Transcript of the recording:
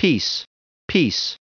peace, peace.